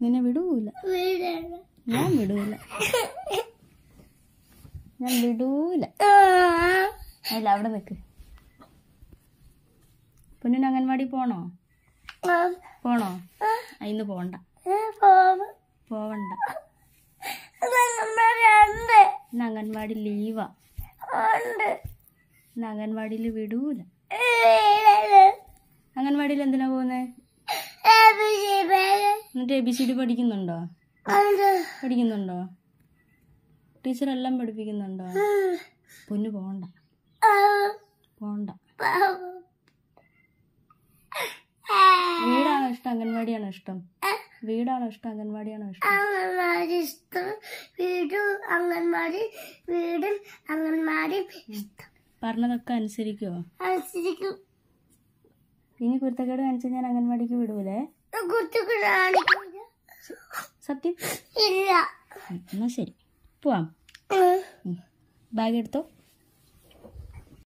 നിന്നെ വിടൂല. ഞാൻ വിടൂല. ഞാൻ വിടൂല. അല്ല അവിടെ നിൽക്ക് പൊന്നിന് അംഗൻവാടി പോണോ? പോണോ? ഇന്ന് പോണ്ട. പോവണ്ട. ഇന്ന് അംഗൻവാടി ലീവാ. ഇന്ന് അംഗൻവാടിയിൽ വിടൂല. അംഗൻവാടിയിൽ എന്തിനാ പോകുന്നേ എന്നിട്ട് എ ബി സി ഡി പഠിക്കുന്നുണ്ടോ? പഠിക്കുന്നുണ്ടോ? ടീച്ചർ എല്ലാം പഠിപ്പിക്കുന്നുണ്ടോ? പൊന്നു പോണ്ട. പോണ്ട. വീടാണോ ഇഷ്ടം? അംഗൻവാടിയാണോ ഇഷ്ടം? വീടാണോ ഇഷ്ടം? അംഗൻവാടിയാണോ ഇഷ്ടം? വീടും അംഗൻവാടി വീടും അംഗൻവാടി ഇഷ്ടം. പറഞ്ഞതൊക്കെ അനുസരിക്കുമോ അനുസരിക്കും. ഇനി കുരുത്തക്കേട് കാണിച്ചാൽ ഞാൻ അംഗൻവാടിക്ക് വിടൂലേ? സത്യം? ഇല്ല. എന്നാ ശരി. പോവാം. ബാഗ് എടുത്തോ?